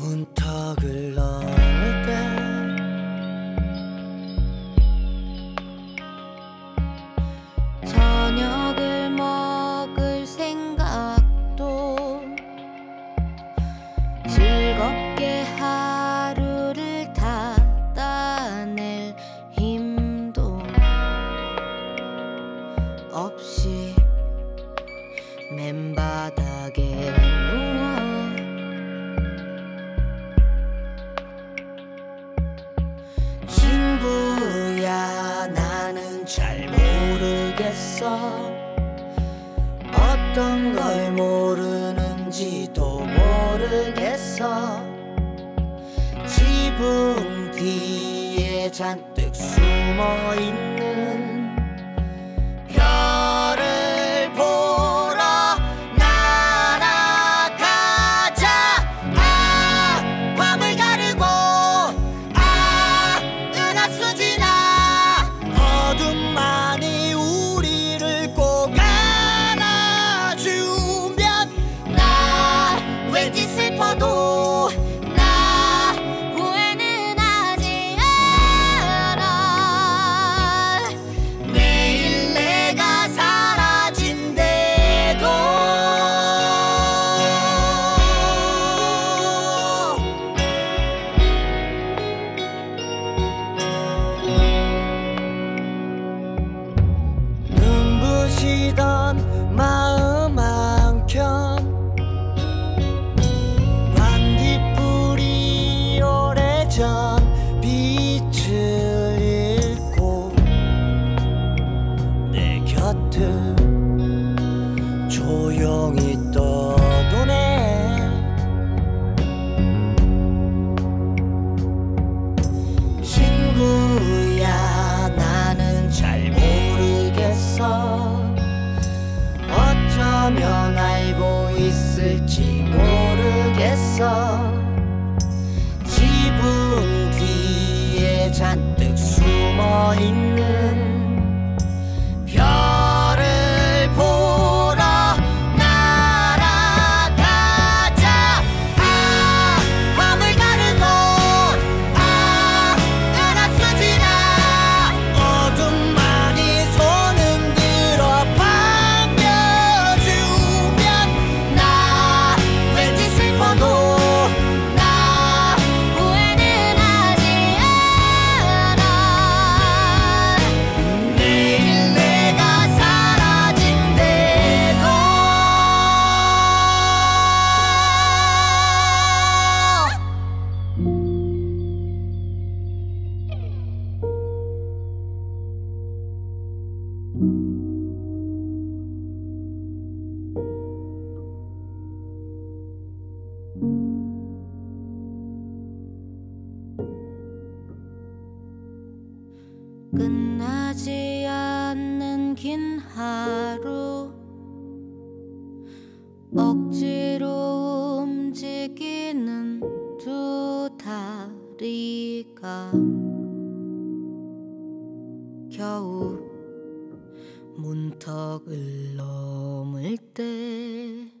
문턱을 넘을 때 저녁을 먹을 생각도 즐겁게 하루를 닫아낼 힘도 없이 맨바닥에 모르겠어. 어떤 걸 모르는지도 모르겠어. 지붕 뒤에 잔뜩 숨어 있는 ¡No! 조용히 떠도네. 친구야 나는 잘 모르겠어. 어쩌면 알고 있을지 모르겠어. 지붕 뒤에 잔뜩 숨어 있는 끝나지 않는 긴 하루. 억지로 움직이는 두 다리가 겨우 문턱을 넘을 때